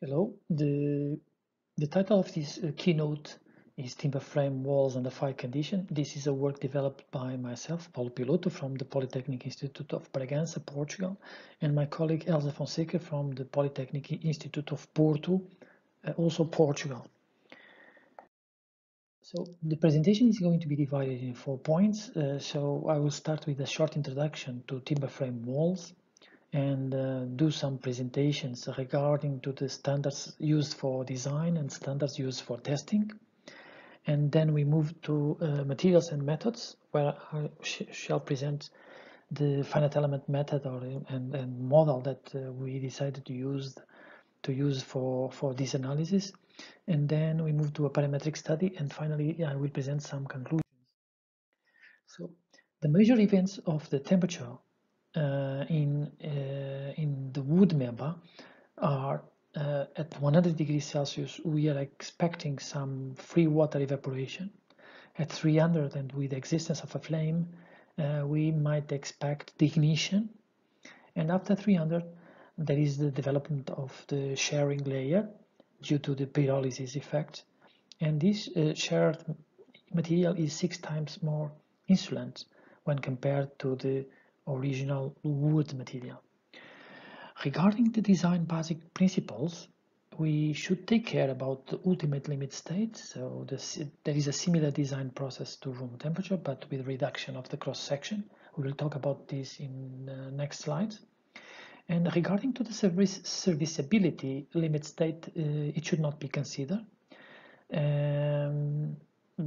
Hello, the, the title of this uh, keynote is Timber Frame Walls Under Fire Condition. This is a work developed by myself, Paulo Piloto, from the Polytechnic Institute of Bragança, Portugal, and my colleague Elsa Fonseca from the Polytechnic Institute of Porto, uh, also Portugal. So the presentation is going to be divided in four points. Uh, so I will start with a short introduction to timber frame walls and uh, do some presentations regarding to the standards used for design and standards used for testing. And then we move to uh, materials and methods where I sh shall present the finite element method or and, and model that uh, we decided to use to use for, for this analysis. And then we move to a parametric study and finally I will present some conclusions. So the major events of the temperature in, uh, in the wood member are uh, at 100 degrees Celsius, we are expecting some free water evaporation. At 300 and with the existence of a flame, uh, we might expect the ignition. And after 300, there is the development of the charring layer due to the pyrolysis effect. And this uh, charred material is six times more insulent when compared to the original wood material. Regarding the design basic principles, we should take care about the ultimate limit state. So this, there is a similar design process to room temperature, but with reduction of the cross section. We will talk about this in the next slide. And regarding to the service serviceability limit state, uh, it should not be considered um,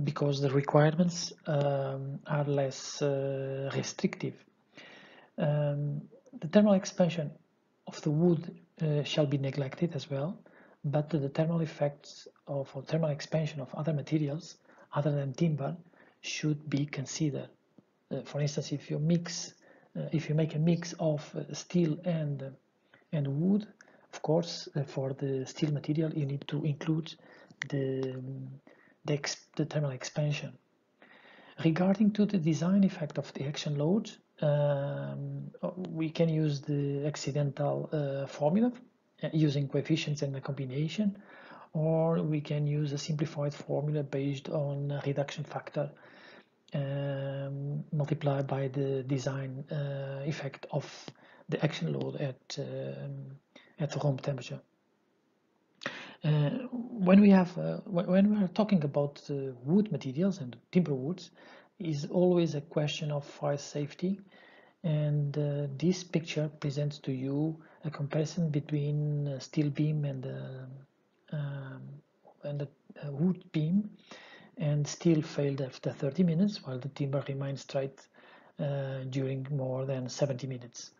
because the requirements um, are less uh, restrictive um, the thermal expansion of the wood uh, shall be neglected as well, but the thermal effects of or thermal expansion of other materials other than timber should be considered. Uh, for instance, if you mix, uh, if you make a mix of uh, steel and and wood, of course, uh, for the steel material you need to include the the, the thermal expansion. Regarding to the design effect of the action load, um, we can use the accidental uh, formula uh, using coefficients and a combination or we can use a simplified formula based on reduction factor um, multiplied by the design uh, effect of the action load at um, at room temperature. Uh, when we have uh, when we are talking about wood materials and timber woods, is always a question of fire safety and uh, this picture presents to you a comparison between a steel beam and a, um, and a, a wood beam and steel failed after 30 minutes while the timber remained straight uh, during more than 70 minutes.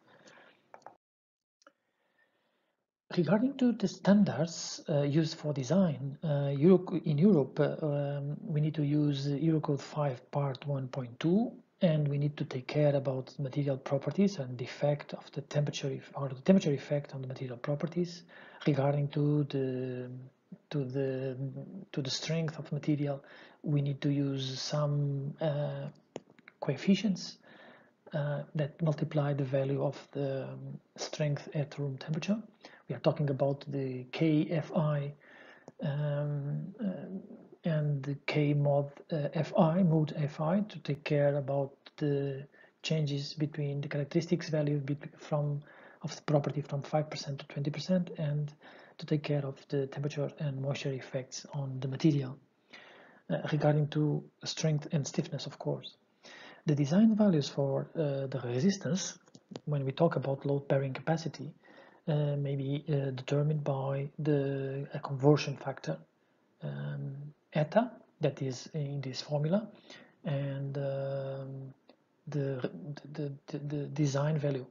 Regarding to the standards uh, used for design, uh, in Europe, um, we need to use Eurocode 5 part 1.2 and we need to take care about material properties and the effect of the temperature or the temperature effect on the material properties regarding to the to the to the strength of material. We need to use some uh, coefficients uh, that multiply the value of the um, strength at room temperature we are talking about the KFI um, uh, and the K mod uh, Fi, mod Fi, to take care about the changes between the characteristics value from of the property from 5% to 20% and to take care of the temperature and moisture effects on the material uh, regarding to strength and stiffness of course. The design values for uh, the resistance when we talk about load bearing capacity may be uh, determined by the conversion factor um, eta that is in this formula and um, the, the, the, the, design value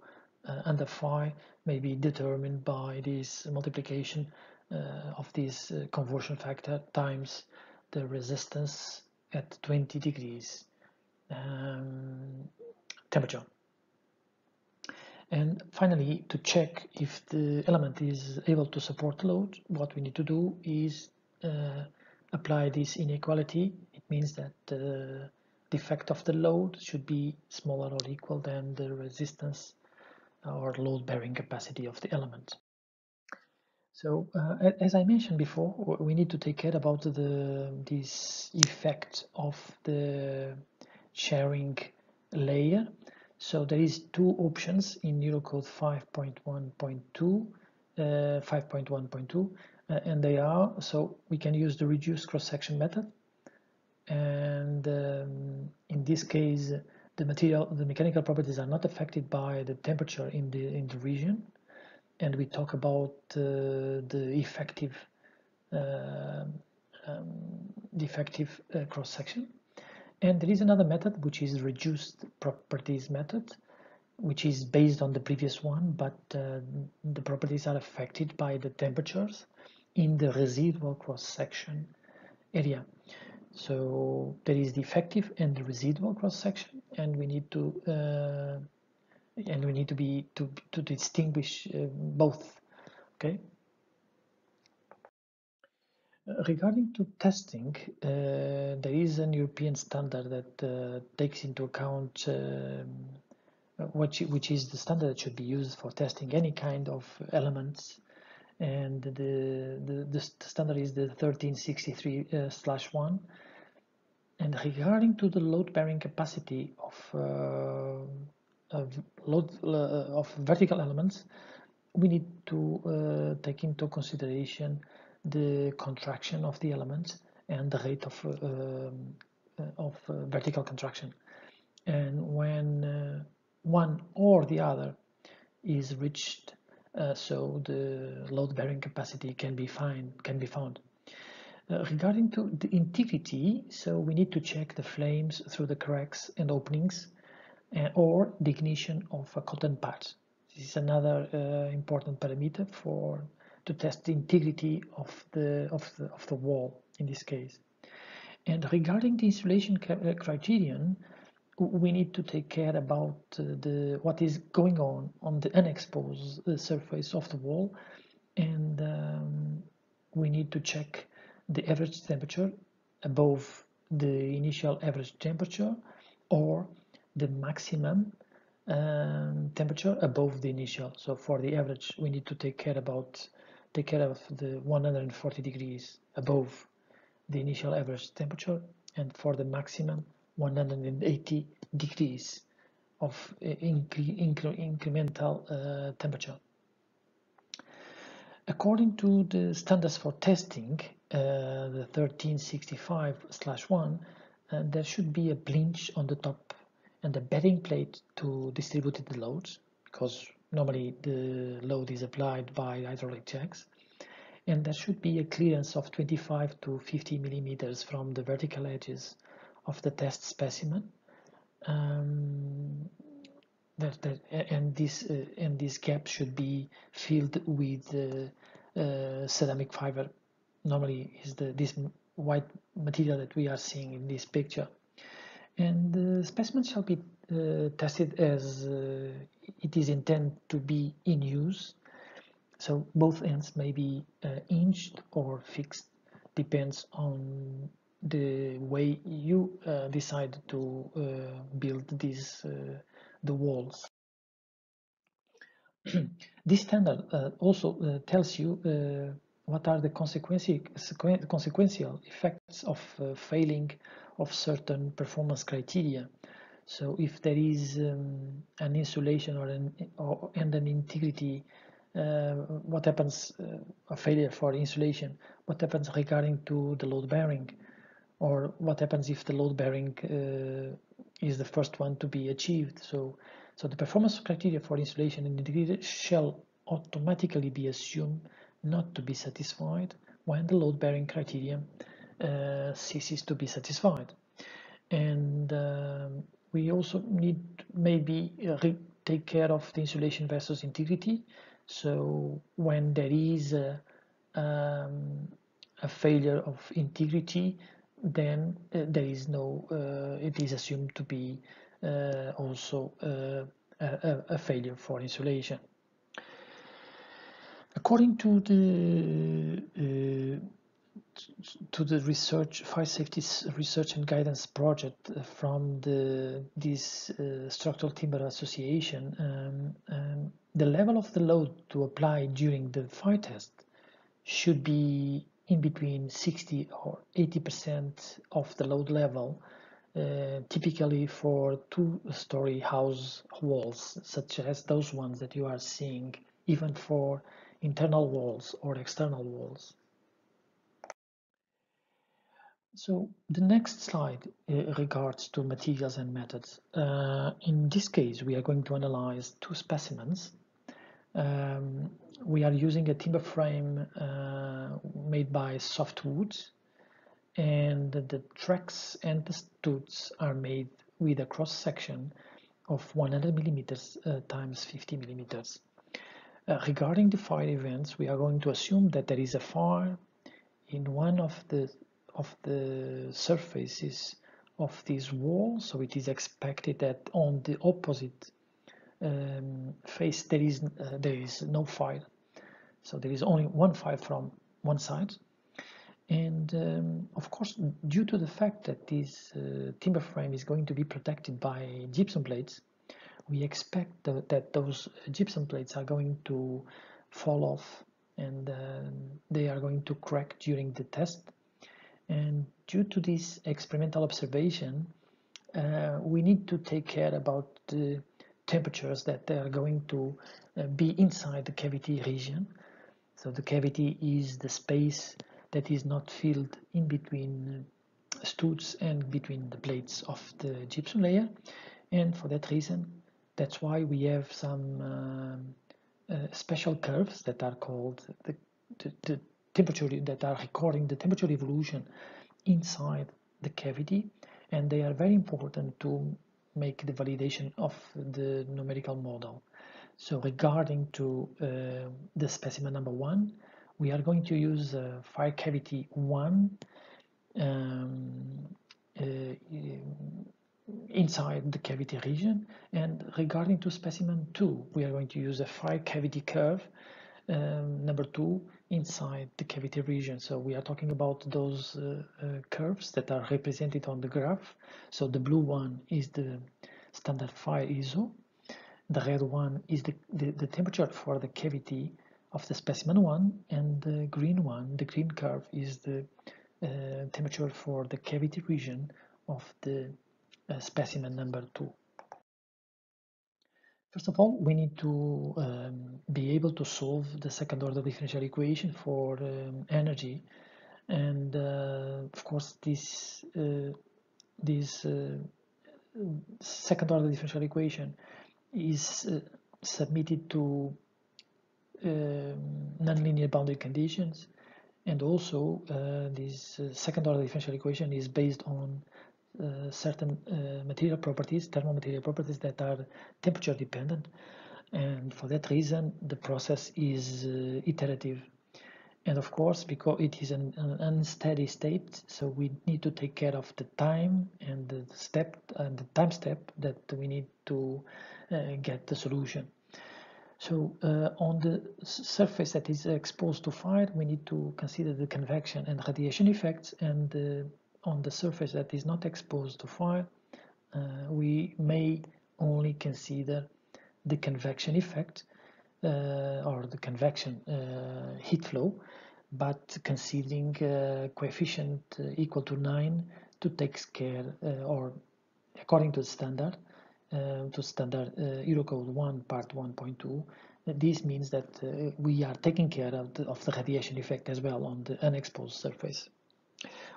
uh, under phi may be determined by this multiplication uh, of this uh, conversion factor times the resistance at 20 degrees um, temperature. And finally, to check if the element is able to support load, what we need to do is uh, apply this inequality. It means that uh, the effect of the load should be smaller or equal than the resistance or load bearing capacity of the element. So uh, as I mentioned before, we need to take care about the this effect of the charring layer. So there is two options in Eurocode 5.1.2, uh, 5.1.2, uh, and they are so we can use the reduced cross-section method, and um, in this case the material, the mechanical properties are not affected by the temperature in the in the region. And we talk about uh, the effective uh, um, the effective uh, cross section and there is another method which is reduced properties method which is based on the previous one but uh, the properties are affected by the temperatures in the residual cross section area. So there is the effective and the residual cross section and we need to uh, and we need to be to to distinguish uh, both okay regarding to testing uh, there is an European standard that uh, takes into account um, which, which is the standard that should be used for testing any kind of elements. And the, the, the standard is the 1363 uh, slash 1 and regarding to the load bearing capacity of uh, of load uh, of vertical elements, we need to uh, take into consideration the contraction of the elements and the rate of uh, um, of vertical contraction. And when one or the other is reached, so the load-bearing capacity can be find can be found. Uh, regarding to the integrity, so we need to check the flames through the cracks and openings uh, or the ignition of a cotton pad. This is another uh, important parameter for to test the integrity of the, of the of the wall in this case. And regarding the insulation uh, criterion, we need to take care about uh, the what is going on on the unexposed uh, surface of the wall, and um, we need to check the average temperature above the initial average temperature or the maximum um, temperature above the initial. So for the average, we need to take care about take care of the 140 degrees above the initial average temperature, and for the maximum 180 degrees of uh, incre incre incremental uh, temperature. According to the standards for testing, uh, the 1365/1, uh, there should be a blinch on the top and the bedding plate to distribute the loads because normally the load is applied by hydraulic jacks and there should be a clearance of 25 to 50 millimeters from the vertical edges of the test specimen. Um, that, that, and this uh, and this gap should be filled with uh, uh, ceramic fiber. Normally is the this white material that we are seeing in this picture. And the specimen shall be uh, tested as uh, it is intended to be in use? So both ends may be uh, or fixed. Depends on the way you uh, decide to uh, build these uh, the walls. This standard also tells you what are the consequential effects of failing of certain performance criteria. So if there is um, an insulation or an, or, and an integrity, uh, what happens, uh, a failure for insulation, what happens regarding to the load bearing, or what happens if the load bearing uh, is the first one to be achieved. So, so the performance criteria for insulation and integrity shall automatically be assumed not to be satisfied when the load bearing criterion uh, ceases to be satisfied. And um, we also need maybe uh, take care of the insulation versus integrity. So when there is a, um, a failure of integrity, then uh, there is no, uh, it is assumed to be uh, also uh, a, a, failure for insulation. According to the to the research fire safety research and guidance project from the this uh, structural timber association um, um, the level of the load to apply during the fire test should be in between 60 or 80% of the load level, uh, typically for two-story house walls, such as those ones that you are seeing, even for internal walls or external walls. So the next slide uh, regards to materials and methods. Uh, in this case, we are going to analyze two specimens. Um, we are using a timber frame uh, made by softwood and the tracks and the studs are made with a cross section of 100 millimeters uh, times 50 millimeters. Uh, regarding the fire events, we are going to assume that there is a fire in one of the of the surfaces of this wall, so it is expected that on the opposite um, face there is uh, there is no fire. So there is only one fire from one side. And um, of course due to the fact that this uh, timber frame is going to be protected by gypsum plates we expect that, that those gypsum plates are going to fall off and uh, they are going to crack during the test and due to this experimental observation uh, we need to take care about the temperatures that are going to uh, be inside the cavity region. So the cavity is the space that is not filled in between uh, studs and between the plates of the gypsum layer. And for that reason, that's why we have some uh, uh, special curves that are called the, the, the temperature that are recording the temperature evolution inside the cavity and they are very important to make the validation of the numerical model. So regarding to uh, the specimen number one, we are going to use uh, fire cavity one um, uh, inside the cavity region. And regarding to specimen two, we are going to use a fire cavity curve um, number two inside the cavity region. So we are talking about those uh, uh, curves that are represented on the graph. So the blue one is the standard fire ISO. The red one is the, the, the temperature for the cavity of the specimen one and the green one, the green curve is the uh, temperature for the cavity region of the uh, specimen number two. First of all, we need to um, be able to solve the second order differential equation for um, energy. And uh, of course, this, uh, this uh, second order differential equation is uh, submitted to um, nonlinear boundary conditions. And also, uh, this uh, second order differential equation is based on uh, certain uh, material properties, thermal material properties that are temperature dependent. And for that reason, the process is uh, iterative. And of course, because it is an, an, unsteady state, so we need to take care of the time and the step and the time step that we need to uh, get the solution. So uh, on the surface that is exposed to fire, we need to consider the convection and radiation effects and uh, on the surface that is not exposed to fire, uh, we may only consider the convection effect uh, or the convection uh, heat flow, but considering uh, coefficient uh, equal to 9 to take care uh, or according to the standard, to standard Eurocode 1 part 1.2, this means that we are taking care of the, of the radiation effect as well on the unexposed surface.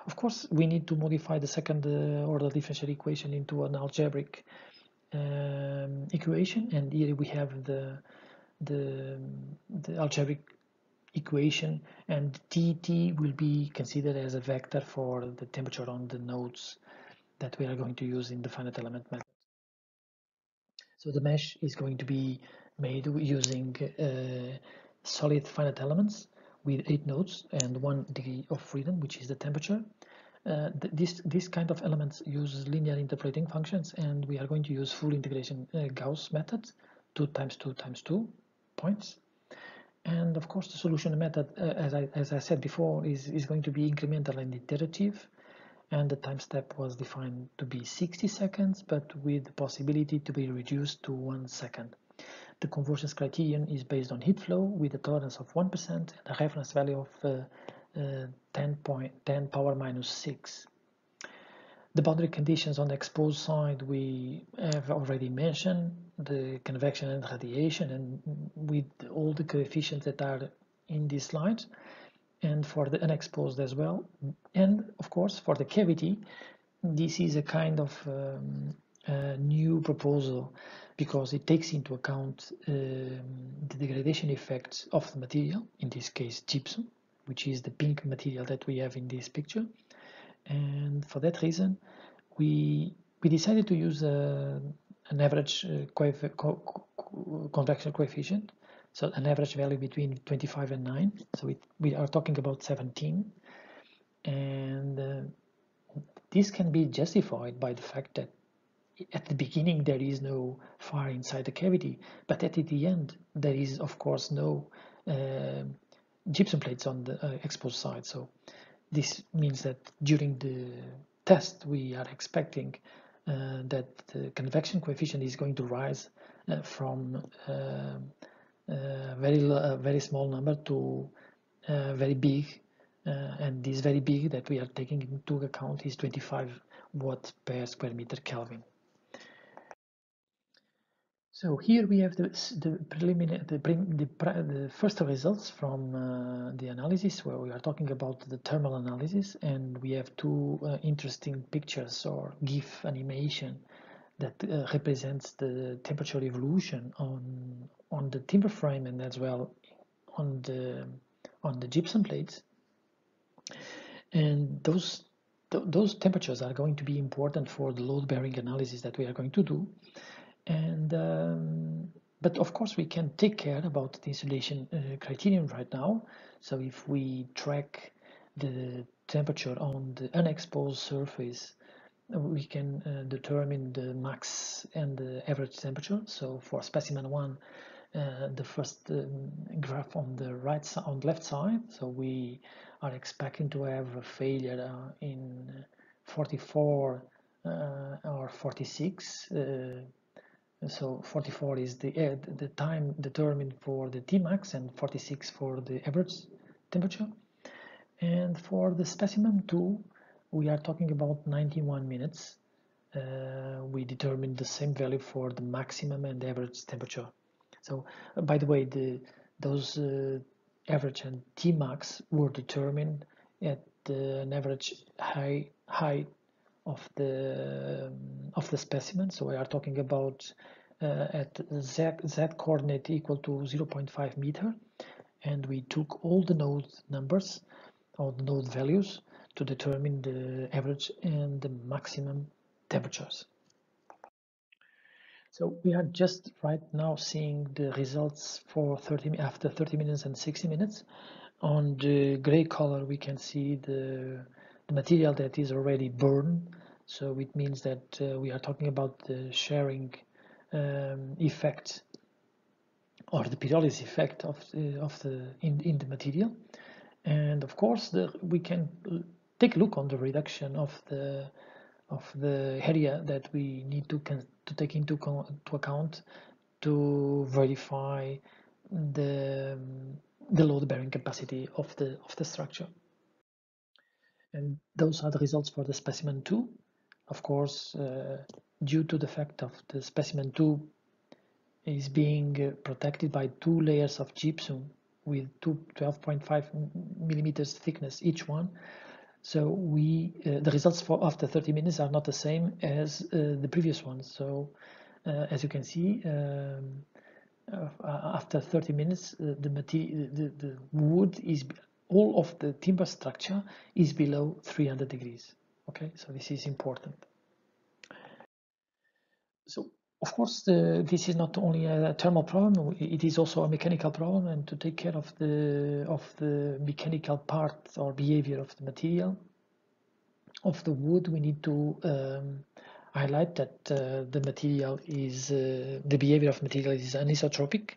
Of course, we need to modify the second uh, order differential equation into an algebraic um, equation, and here we have the the, the algebraic equation, and TT will be considered as a vector for the temperature on the nodes that we are going to use in the finite element method. So the mesh is going to be made using uh, solid finite elements with eight nodes and one degree of freedom, which is the temperature. Uh, th this, this kind of elements uses linear interpolating functions, and we are going to use full integration uh, Gauss method, 2 times 2 times 2 points. And of course, the solution method, uh, as, I, as I said before, is, is going to be incremental and iterative. And the time step was defined to be 60 seconds, but with the possibility to be reduced to one second. The convergence criterion is based on heat flow with a tolerance of 1% and a reference value of uh, uh, 10, point, 10 power minus 6. The boundary conditions on the exposed side we have already mentioned, the convection and radiation and with all the coefficients that are in this slide and for the unexposed as well. And of course for the cavity, this is a kind of um, a new proposal because it takes into account um, the degradation effects of the material, in this case gypsum, which is the pink material that we have in this picture. And for that reason we we decided to use a, an average uh, co co convection coefficient. So an average value between 25 and 9 so it, we are talking about 17 and uh, this can be justified by the fact that at the beginning there is no fire inside the cavity but at the end there is of course no uh, gypsum plates on the uh, exposed side so this means that during the test we are expecting uh, that the convection coefficient is going to rise uh, from uh, uh, very very small number to uh, very big and this very big that we are taking into account is 25 watt per square meter Kelvin. So here we have the, the preliminary, the, the, the first results from uh, the analysis where we are talking about the thermal analysis and we have two uh, interesting pictures or GIF animation that uh, represents the temperature evolution on on the timber frame and as well on the on the gypsum plates. And those th those temperatures are going to be important for the load bearing analysis that we are going to do and um, but of course we can take care about the insulation uh, criterion right now. So if we track the temperature on the unexposed surface we can uh, determine the max and the average temperature. So for specimen one uh, the first um, graph on the right side on the left side so we are expecting to have a failure uh, in 44 uh, or 46 uh, so 44 is the uh, the time determined for the Tmax and 46 for the average temperature. And for the specimen 2 we are talking about 91 minutes. Uh, we determined the same value for the maximum and average temperature. So uh, by the way the those uh, average and Tmax were determined at an average high height of the um, of the specimen. So we are talking about uh, at z, z coordinate equal to 0.5 meter. And we took all the node numbers or the node values to determine the average and the maximum temperatures. So we are just right now seeing the results for 30 after 30 minutes and 60 minutes. On the gray color we can see the, the material that is already burned. So it means that uh, we are talking about the charring um, effect or the pyrolysis effect of the, of the in, in the material. And of course the, we can take a look on the reduction of the of the area that we need to to take into to account to verify the the load bearing capacity of the of the structure and those are the results for the specimen 2 of course uh, due to the fact of the specimen 2 is being uh, protected by two layers of gypsum with two 12.5 millimeters thickness each one. So we uh, the results for after 30 minutes are not the same as uh, the previous ones so uh, as you can see um, uh, after 30 minutes the the, the wood is all of the timber structure is below 300 degrees. Okay so this is important. So of course the, this is not only a thermal problem it is also a mechanical problem and to take care of the of the mechanical part or behavior of the material of the wood we need to um, highlight that uh, the material is uh, the behavior of material is anisotropic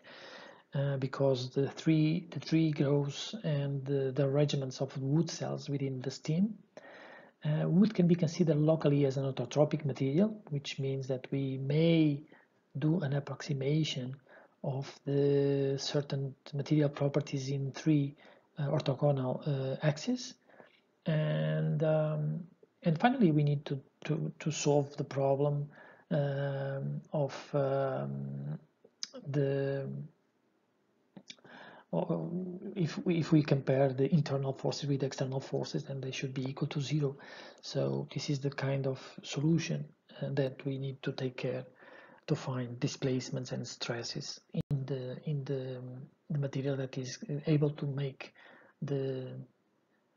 uh, because the tree the tree grows and the, the regiments of wood cells within the stem uh, wood can be considered locally as an orthotropic material, which means that we may do an approximation of the certain material properties in three uh, orthogonal uh, axes. And um, and finally we need to to, to solve the problem um, of um, the if we, if we compare the internal forces with external forces then they should be equal to zero. So this is the kind of solution uh, that we need to take care to find displacements and stresses in the in the, the material that is able to make the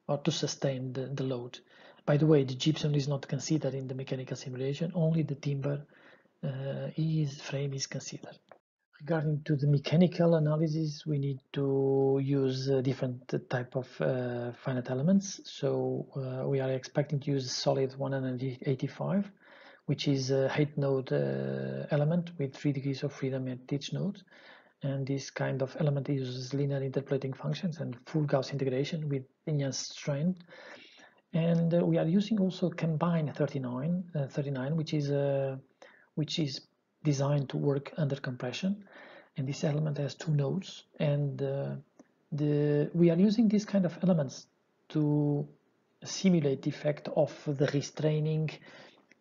or to sustain the, the load. By the way the gypsum is not considered in the mechanical simulation. Only the timber uh, is frame is considered regarding to the mechanical analysis we need to use uh, different type of uh, finite elements so uh, we are expecting to use solid 185 which is a height node uh, element with three degrees of freedom at each node. And this kind of element uses linear interpolating functions and full Gauss integration with enhanced strength. And uh, we are using also COMBIN 39, uh, 39 which is uh, which is designed to work under compression. And this element has two nodes. And uh, the we are using these kind of elements to simulate the effect of the restraining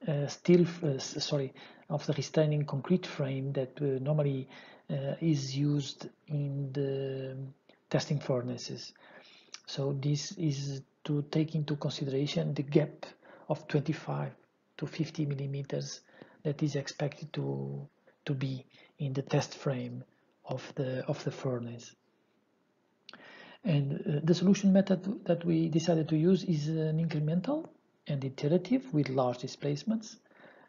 uh, steel, uh, sorry, of the restraining concrete frame that uh, normally is used in the testing furnaces. So this is to take into consideration the gap of 25 to 50 millimeters that is expected to to be in the test frame of the of the furnace. And uh, the solution method that we decided to use is an incremental and iterative with large displacements.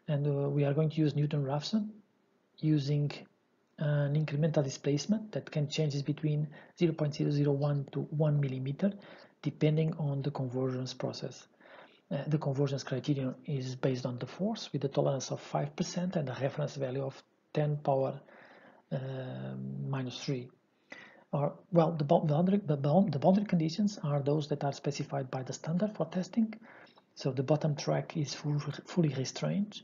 And uh, we are going to use Newton-Raphson using an incremental displacement that can change between 0.001 to 1 millimeter depending on the convergence process. Uh, the convergence criterion is based on the force with a tolerance of 5% and a reference value of 10 power uh, minus 3. Or, well, the boundary, the, boundary conditions are those that are specified by the standard for testing so the bottom track is full, fully restrained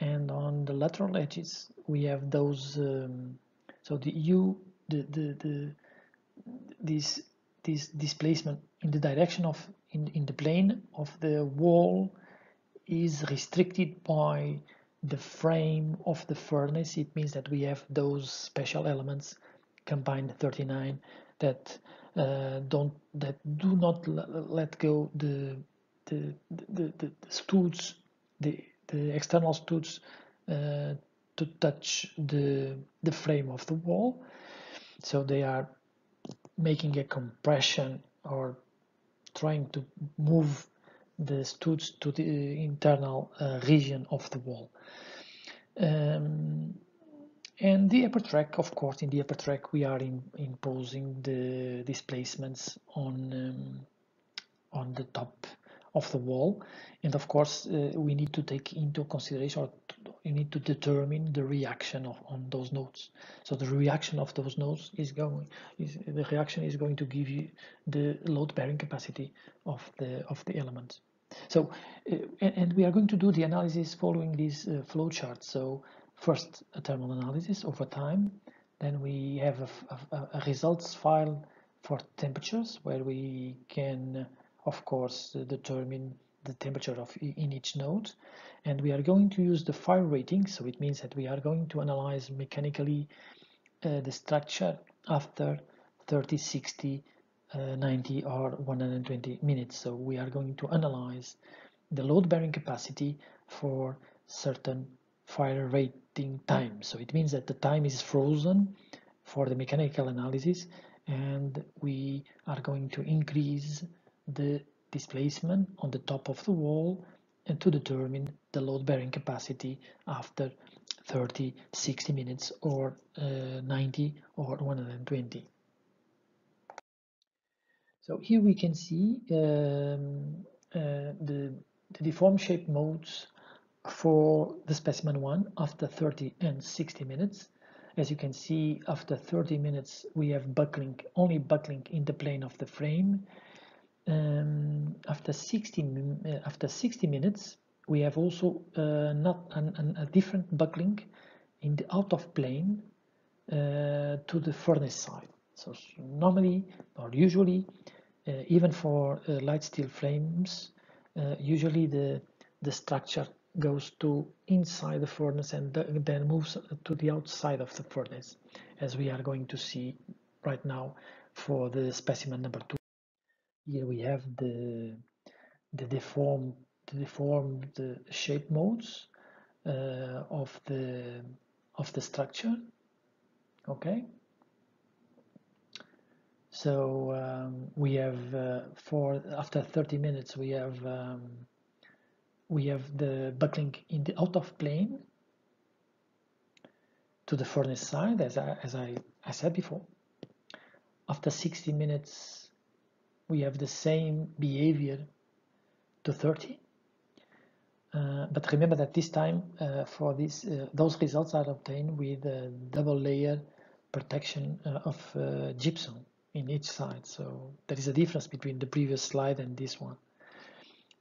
and on the lateral edges we have those um, so the U the, the, the this this displacement in the direction of in, in the plane of the wall is restricted by the frame of the furnace it means that we have those special elements combined 39 that uh, don't that do not let go the the, the, the, the studs, the, the external studs uh, to touch the, the frame of the wall. So they are making a compression or trying to move the studs to the internal uh, region of the wall. Um, and the upper track, of course, in the upper track we are in, imposing the displacements on um, on the top of the wall. And of course uh, we need to take into consideration or you need to determine the reaction of on those nodes so the reaction of those nodes is going is the reaction is going to give you the load bearing capacity of the of the element so uh, and, and, we are going to do the analysis following this uh, flow chart so first a thermal analysis over time. Then we have a, a, a results file for temperatures where we can of course uh, determine the temperature of in each node. And we are going to use the fire rating. So it means that we are going to analyze mechanically uh, the structure after 30 60 uh, 90 or 120 minutes. So we are going to analyze the load bearing capacity for certain fire rating time. So it means that the time is frozen for the mechanical analysis and we are going to increase the displacement on the top of the wall and to determine the load bearing capacity after 30 60 minutes or uh, 90 or 120 so here we can see um, uh, the, the shape modes for the specimen 1 after 30 and 60 minutes. As you can see after 30 minutes we have buckling only buckling in the plane of the frame um, after 60 uh, after 60 minutes we have also uh, not an, an, a different buckling in the out of plane uh, to the furnace side. So normally or usually, uh, even for uh, light steel frames, uh, usually the the structure goes to inside the furnace and then moves to the outside of the furnace, as we are going to see right now for the specimen number two. Here we have the the deformed the deformed shape modes uh, of the of the structure okay? So um, we have uh, for after 30 minutes we have um, we have the buckling in the out of plane to the furnace side as I, as I, I said before. After 60 minutes we have the same behavior to 30 uh, but remember that this time uh, for this uh, those results are obtained with a double layer protection uh, of uh, gypsum in each side. So there is a difference between the previous slide and this one.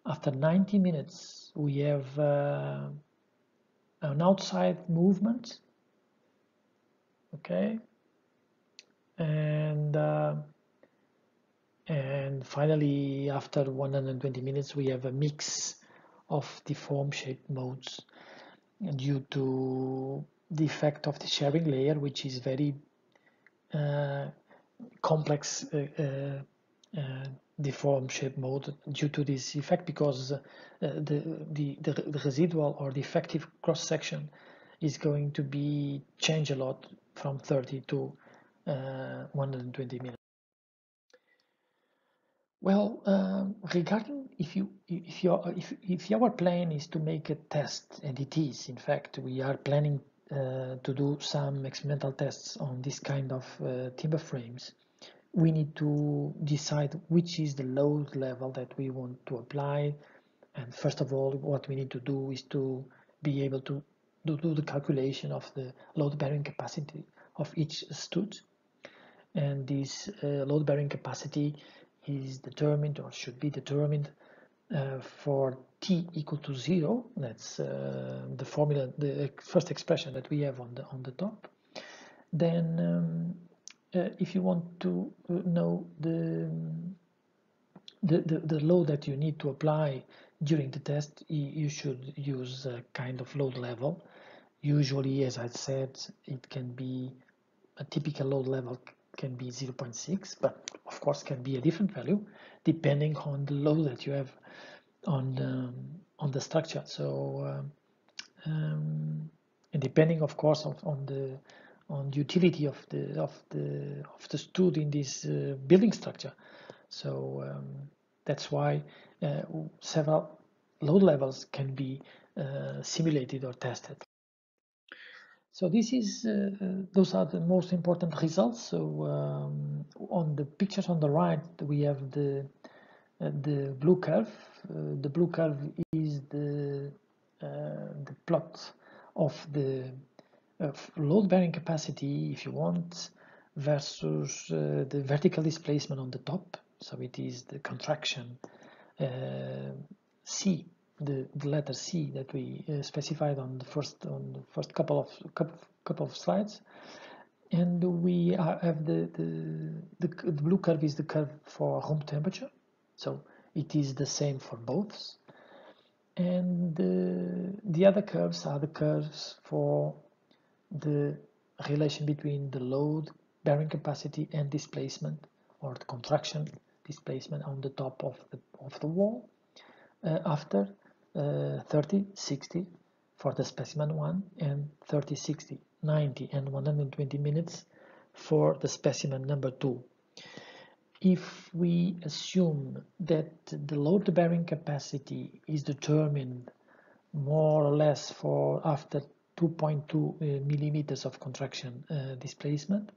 After 90 minutes we have uh, an outside movement. Okay? And and finally after 120 minutes we have a mix of the form shape modes due to the effect of the charring layer which is very uh, complex uh, uh, uh deform shape mode due to this effect because uh, the, the, the, the residual or the effective cross section is going to be changed a lot from 30 to uh, 120 minutes. Well, um, regarding if you if your if if our plan is to make a test, and it is, in fact, we are planning uh, to do some experimental tests on this kind of uh, timber frames. We need to decide which is the load level that we want to apply, and first of all, what we need to do is to be able to do, do the calculation of the load bearing capacity of each stud, and this uh, load bearing capacity is determined or should be determined uh, for t equal to zero. That's uh, the formula, the first expression that we have on the on the top. Then, um, uh, if you want to uh, know the, the, the the load that you need to apply during the test, you should use a kind of load level. Usually, as I said, it can be a typical load level can be 0.6 but of course can be a different value depending on the load that you have on the, on the structure. So um, um, and depending of course of, on the on the utility of the of the of the stud in this uh, building structure. So um, that's why uh, several load levels can be uh, simulated or tested so this is, uh, uh, those are the most important results. So um, on the pictures on the right, we have the uh, the blue curve. Uh, the blue curve is the uh, the plot of the load bearing capacity, if you want, versus uh, the vertical displacement on the top. So it is the contraction C the, the letter C that we uh, specified on the first on the first couple of couple, couple of slides. And we have the, the, the, blue curve is the curve for room temperature. So it is the same for both. And the, the other curves are the curves for the relation between the load bearing capacity and displacement or the contraction displacement on the top of the of the wall. Uh, after uh, 30, 60 for the specimen 1 and 30, 60, 90 and 120 minutes for the specimen number 2. If we assume that the load bearing capacity is determined more or less for after 2.2 uh, millimeters of contraction uh, displacement,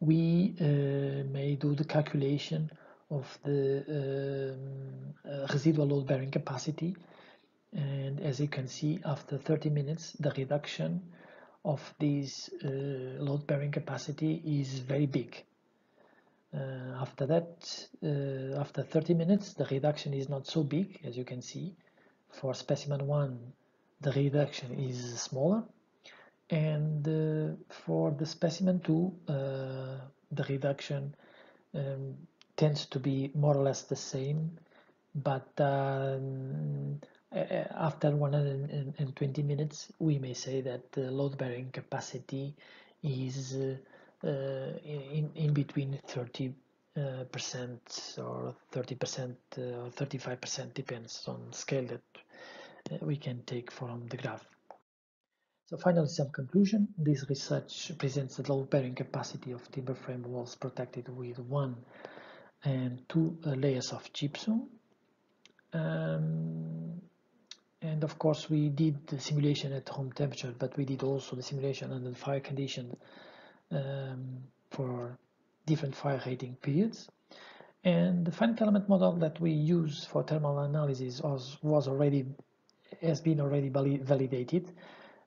we uh, may do the calculation of the um, uh, residual load bearing capacity. And as you can see after 30 minutes the reduction of this uh, load bearing capacity is very big. Uh, after that uh, after 30 minutes the reduction is not so big as you can see. For specimen 1 the reduction is smaller. And uh, for the specimen 2 uh, the reduction um, tends to be more or less the same but um, after 120 minutes we may say that the load bearing capacity is uh, uh, in, in between 30 uh, percent or 30 percent or 35 percent depends on scale that we can take from the graph so finally, some conclusion. This research presents the load bearing capacity of timber frame walls protected with one and two uh, layers of gypsum. Um, and of course, we did the simulation at home temperature, but we did also the simulation under the fire condition um, for different fire rating periods. And the finite element model that we use for thermal analysis was, was already has been already validated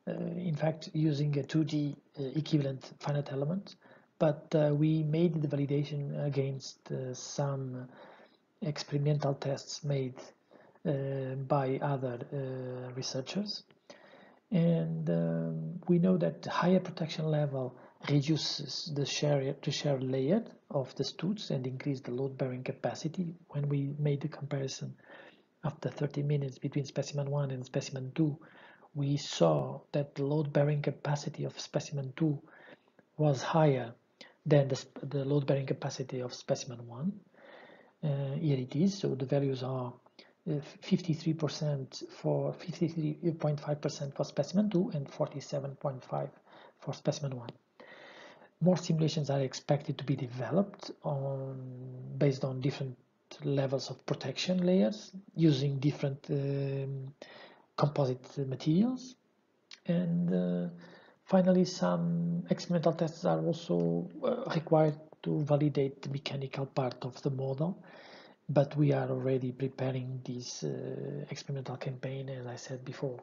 uh, in fact using a 2D uh, equivalent finite element but uh, we made the validation against some experimental tests made by other researchers. And um, we know that higher protection level reduces the shear to shear layer of the studs and increase the load bearing capacity. When we made the comparison after 30 minutes between specimen 1 and specimen 2 we saw that the load-bearing capacity of specimen 2 was higher than the, the load-bearing capacity of specimen 1. Uh, here it is, so the values are 53% uh, for 53.5% for specimen 2 and 47.5 for specimen 1. More simulations are expected to be developed on based on different levels of protection layers using different um, composite materials. And uh, finally, some experimental tests are also uh, required to validate the mechanical part of the model. But we are already preparing this uh, experimental campaign, as I said before.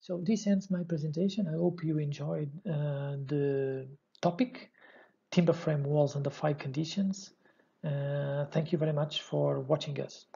So this ends my presentation. I hope you enjoyed uh, the topic, timber frame walls under fire conditions. Uh, thank you very much for watching us.